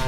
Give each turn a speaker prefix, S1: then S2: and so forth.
S1: है